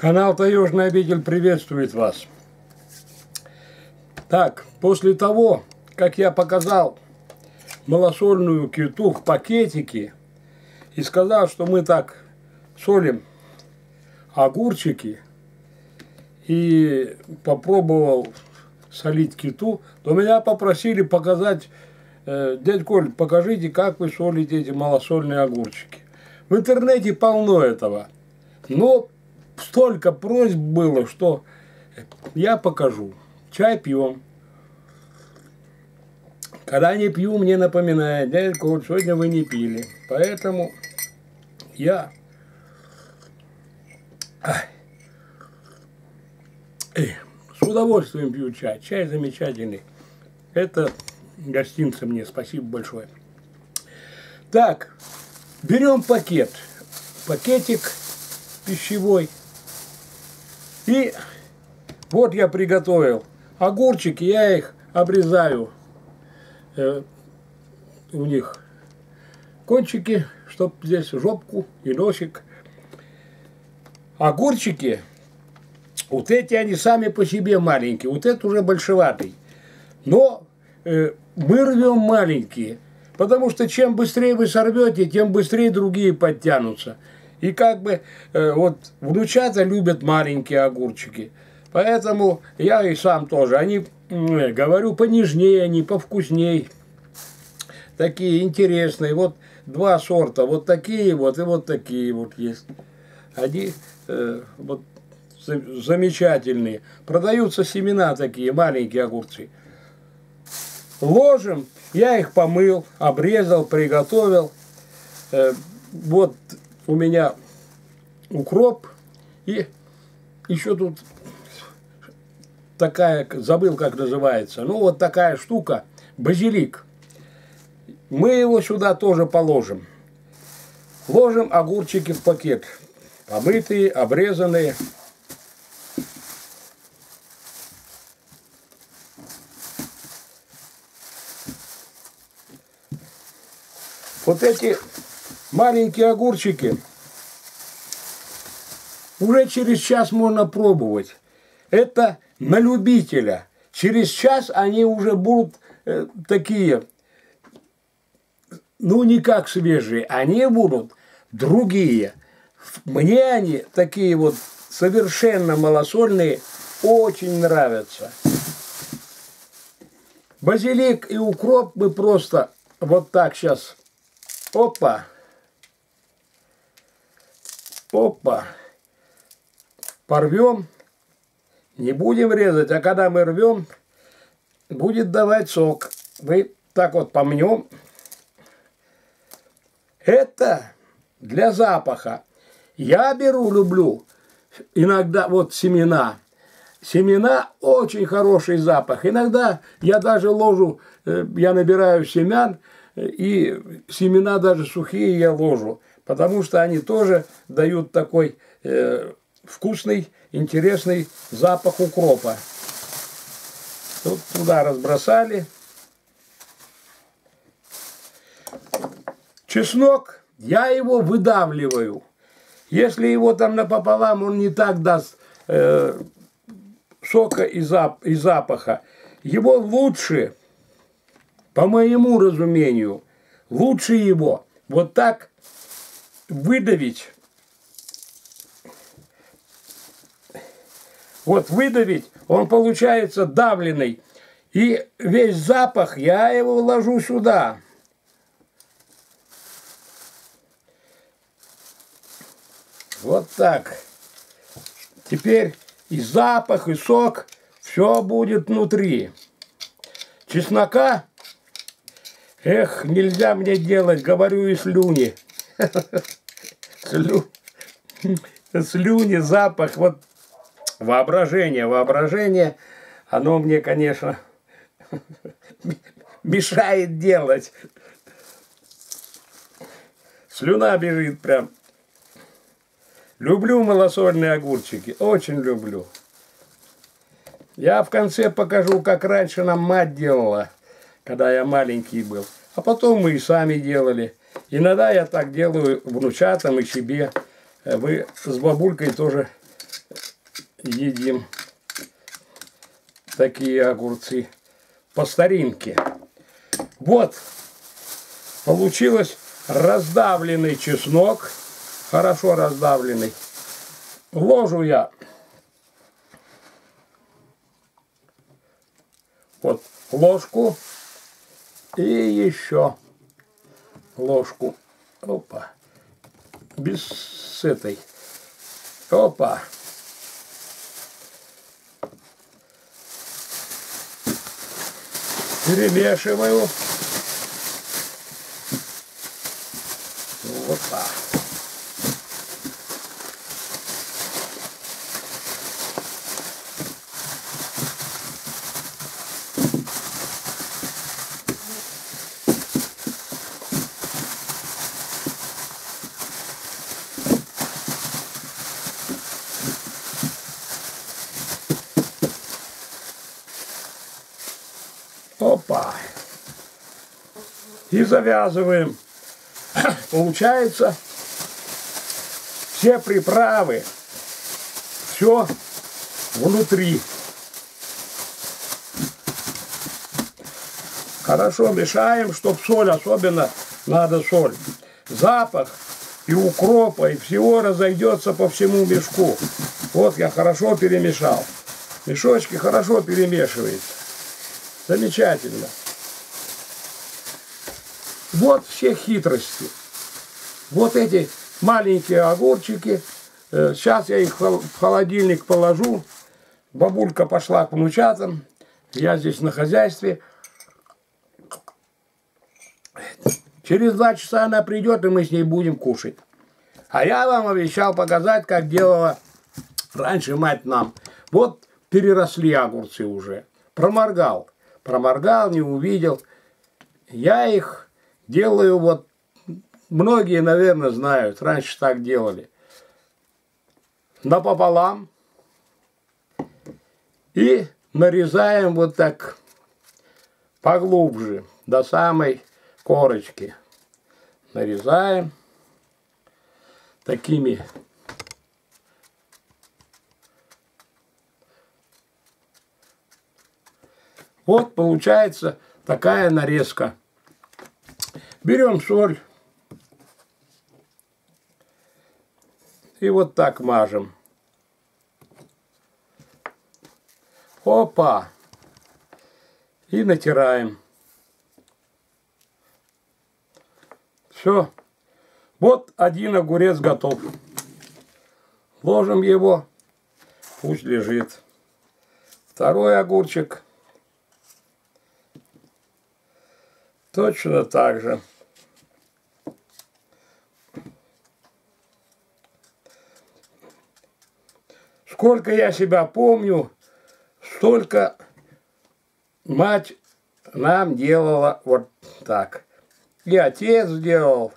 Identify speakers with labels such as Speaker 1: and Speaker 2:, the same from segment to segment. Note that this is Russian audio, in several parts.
Speaker 1: Канал Таежный обитель приветствует вас. Так, после того, как я показал малосольную киту в пакетике и сказал, что мы так солим огурчики и попробовал солить киту, то меня попросили показать, э, дядь Коль, покажите, как вы солите эти малосольные огурчики. В интернете полно этого. Но столько просьб было, что я покажу. Чай пьем. Когда не пью, мне напоминает, дядя Коль, сегодня вы не пили. Поэтому я с удовольствием пью чай. Чай замечательный. Это гостинца мне. Спасибо большое. Так, берем пакет. Пакетик пищевой. И вот я приготовил огурчики. Я их обрезаю. Э, у них кончики, чтобы здесь жопку и носик. Огурчики вот эти они сами по себе маленькие, вот это уже большеватый. Но э, мы рвем маленькие, потому что чем быстрее вы сорвете, тем быстрее другие подтянутся. И как бы э, вот внучата любят маленькие огурчики. Поэтому я и сам тоже. Они, э, говорю, понежнее они, повкусней. Такие интересные. Вот два сорта. Вот такие вот и вот такие вот есть. Они э, вот замечательные. Продаются семена такие, маленькие огурцы. Ложим, я их помыл, обрезал, приготовил. Э, вот у меня укроп и еще тут такая, забыл как называется, ну вот такая штука, базилик. Мы его сюда тоже положим. Ложим огурчики в пакет. Помытые, обрезанные. Вот эти маленькие огурчики уже через час можно пробовать. Это на любителя. Через час они уже будут э, такие, ну не как свежие, они будут другие. Мне они такие вот совершенно малосольные очень нравятся. Базилик и укроп мы просто вот так сейчас Опа. Опа. Порвем. Не будем резать, а когда мы рвем, будет давать сок. Мы так вот помнем. Это для запаха. Я беру, люблю иногда вот семена. Семена очень хороший запах. Иногда я даже ложу, э, я набираю семян, и семена даже сухие я ложу, потому что они тоже дают такой э, вкусный, интересный запах укропа. Тут туда разбросали. Чеснок, я его выдавливаю. Если его там напополам, он не так даст э, сока и, зап и запаха. Его лучше по моему разумению, лучше его вот так выдавить, вот выдавить, он получается давленный, и весь запах я его вложу сюда. Вот так. Теперь и запах, и сок, все будет внутри. Чеснока Эх, нельзя мне делать, говорю и слюни. Слю... Слюни, запах, вот воображение, воображение, оно мне, конечно, мешает делать. Слюна бежит прям. Люблю малосольные огурчики, очень люблю. Я в конце покажу, как раньше нам мать делала когда я маленький был. А потом мы и сами делали. Иногда я так делаю внучатам и себе. Вы с бабулькой тоже едим такие огурцы по старинке. Вот, получилось раздавленный чеснок, хорошо раздавленный. Ложу я вот ложку и еще ложку. Опа. Без с этой. Опа. Перемешиваю. Опа. Опа. И завязываем. Получается, все приправы, все внутри. Хорошо мешаем, чтобы соль, особенно надо соль. Запах и укропа, и всего разойдется по всему мешку. Вот я хорошо перемешал. Мешочки хорошо перемешивается. Замечательно. Вот все хитрости. Вот эти маленькие огурчики. Сейчас я их в холодильник положу. Бабулька пошла к внучатам. Я здесь на хозяйстве. Через два часа она придет, и мы с ней будем кушать. А я вам обещал показать, как делала раньше мать нам. Вот переросли огурцы уже. Проморгал. Проморгал, не увидел. Я их делаю вот, многие, наверное, знают, раньше так делали. Напополам. И нарезаем вот так поглубже, до самой корочки. Нарезаем такими Вот получается такая нарезка. Берем соль. И вот так мажем. Опа! И натираем. Все. Вот один огурец готов. Ложим его. Пусть лежит. Второй огурчик. Точно так же. Сколько я себя помню, столько мать нам делала вот так. И отец делал.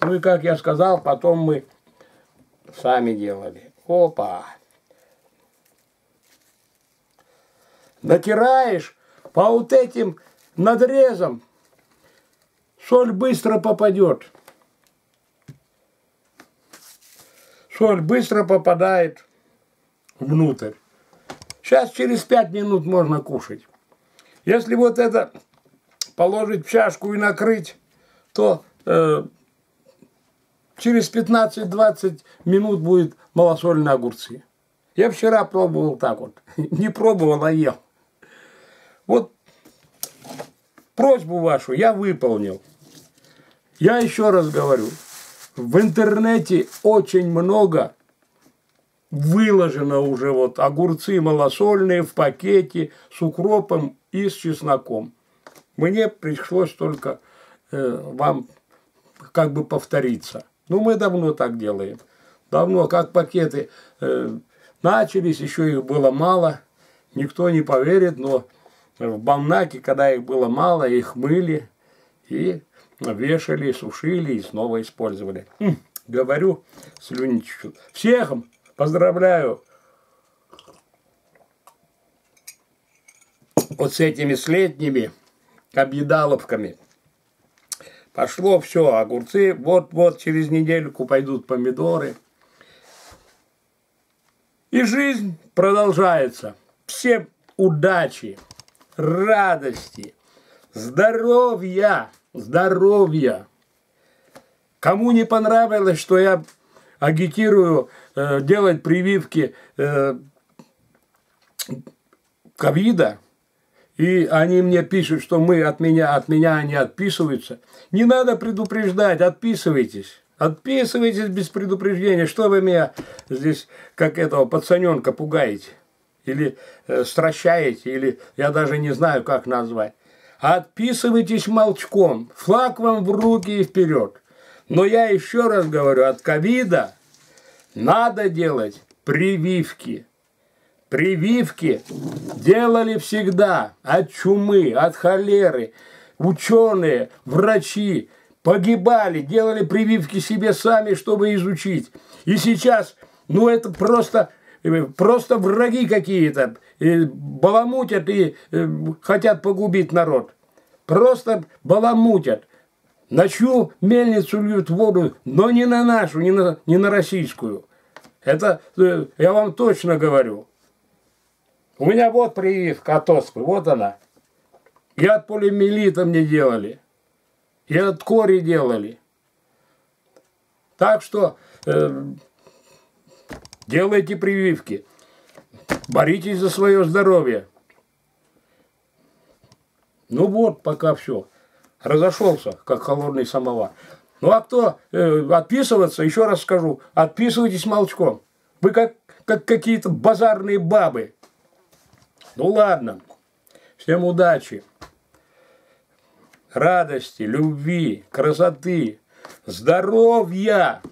Speaker 1: Ну и, как я сказал, потом мы сами делали. Опа! Натираешь по вот этим надрезом соль быстро попадет. Соль быстро попадает внутрь. Сейчас через пять минут можно кушать. Если вот это положить в чашку и накрыть, то э, через 15-20 минут будет малосольные огурцы. Я вчера пробовал так вот. Не пробовал, а ел. Вот просьбу вашу я выполнил. Я еще раз говорю, в интернете очень много выложено уже вот огурцы малосольные в пакете с укропом и с чесноком. Мне пришлось только э, вам как бы повториться. Ну, мы давно так делаем. Давно, как пакеты э, начались, еще их было мало. Никто не поверит, но в Бамнаке, когда их было мало, их мыли и вешали, сушили и снова использовали. Хм, говорю, слюничаю. Всех поздравляю вот с этими с летними объедаловками. Пошло все, огурцы, вот-вот через недельку пойдут помидоры. И жизнь продолжается. Всем удачи, радости, здоровья, здоровья. Кому не понравилось, что я агитирую э, делать прививки э, ковида, и они мне пишут, что мы от меня, от меня они отписываются. Не надо предупреждать, отписывайтесь. Отписывайтесь без предупреждения. Что вы меня здесь, как этого пацаненка, пугаете? Или э, стращаете, или я даже не знаю, как назвать. Отписывайтесь молчком. Флаг вам в руки и вперед. Но я еще раз говорю, от ковида надо делать прививки. Прививки делали всегда от чумы, от холеры. Ученые, врачи погибали, делали прививки себе сами, чтобы изучить. И сейчас, ну это просто, просто враги какие-то, баламутят и э, хотят погубить народ. Просто баламутят. На чью мельницу льют воду, но не на нашу, не на, не на российскую. Это э, я вам точно говорю. У меня вот прививка от оспы, вот она. И от полимелита мне делали. И от кори делали. Так что э, делайте прививки. Боритесь за свое здоровье. Ну вот, пока все. Разошелся, как холодный самовар. Ну а кто э, отписываться, еще раз скажу, отписывайтесь молчком. Вы как, как какие-то базарные бабы. Ну ладно, всем удачи, радости, любви, красоты, здоровья,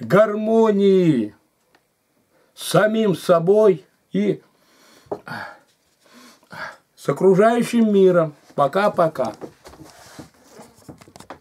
Speaker 1: гармонии с самим собой и с окружающим миром. Пока-пока.